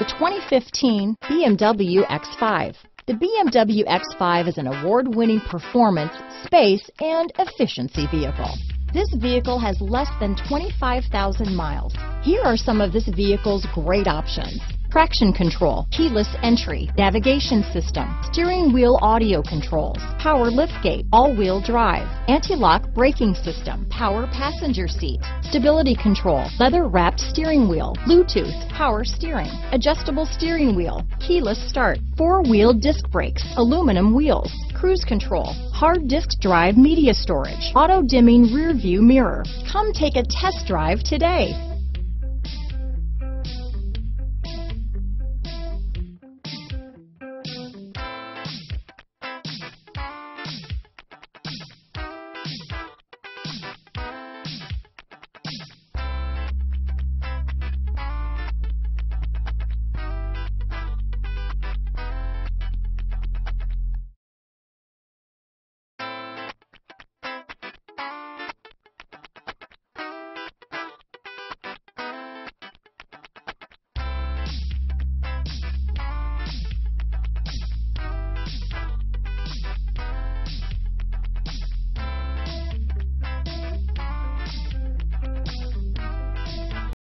The 2015 BMW X5. The BMW X5 is an award-winning performance, space, and efficiency vehicle. This vehicle has less than 25,000 miles. Here are some of this vehicle's great options. Traction control, keyless entry, navigation system, steering wheel audio controls, power liftgate, all-wheel drive, anti-lock braking system, power passenger seat, stability control, leather-wrapped steering wheel, Bluetooth, power steering, adjustable steering wheel, keyless start, four-wheel disc brakes, aluminum wheels, cruise control, hard disk drive media storage, auto dimming rear view mirror. Come take a test drive today.